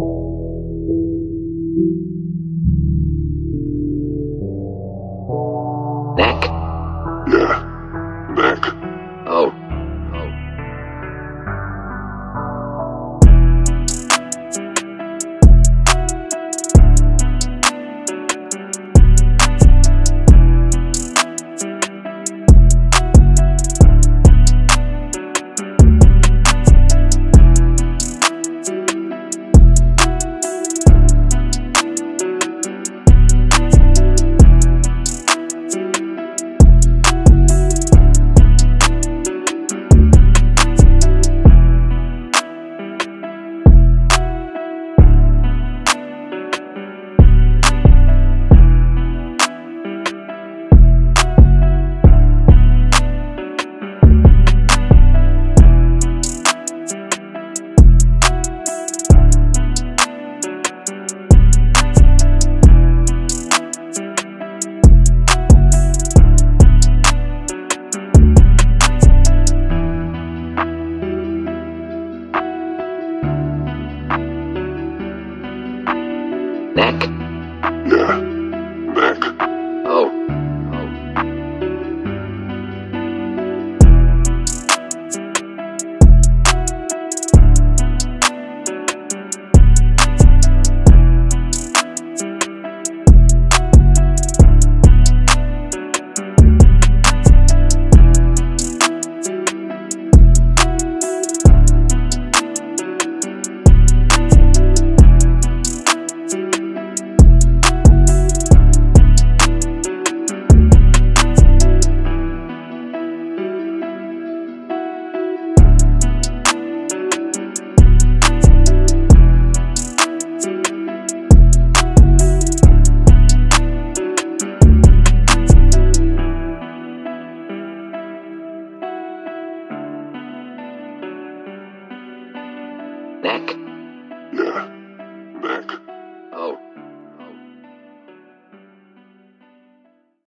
Neck? Yeah. Neck? Yeah, neck.